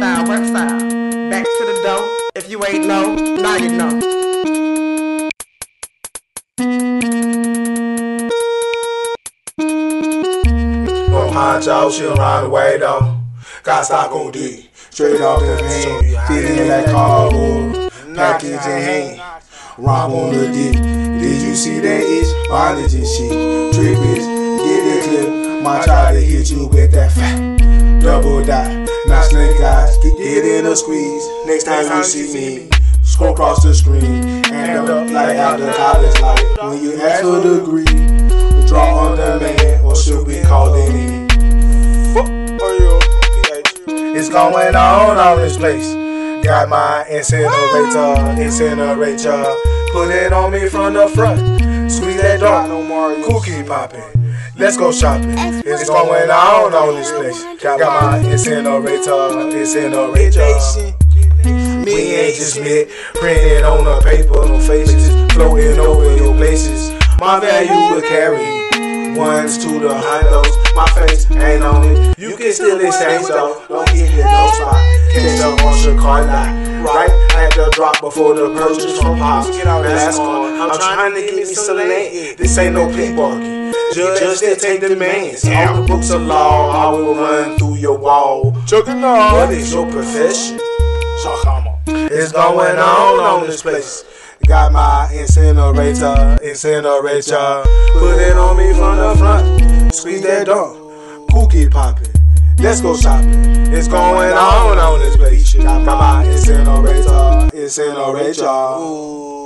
style, work style. Back to the dough. If you ain't know, now you know. Gonna punch out, she run away though. Got stock on D. Straight off the vein. Feeling like cardboard. Package in hand. Romp on the dick. Did you see that itch? Bondage and shit. Trick bitch. Get the clip. My try to hit you with that fat. Double dot. Now snake eyes. Get, in a squeeze. Next time you see me. Scroll across the screen. End up like after college life. When you ask for the degree. Draw on demand or should we call it in? Oh, it's going on on this place. Got my incinerator, incinerator. Put it on me from the front. Squeeze that door, cookie popping. Let's go shopping. It's going on on this place. Got my incinerator, incinerator. Me ain't just met, printed on the paper, no faces, floating over your places. My value will carry ones to the hundos. My face ain't on it. You can still exchange though. Don't get your no spot. Catch up on your car lot. Right the drop before the purchase from Pop. Last call. I'm trying to get me some land. This ain't no plea bargain. Judge still take demands. All the books of law, I will run through your wall. What is your profession? It's going on on this place. Got my incinerator, incinerator. Put it on me from the front. Squeeze that door. Cookie popping. Let's go shopping. It's going on on this place. Got my incinerator, incinerator. Ooh.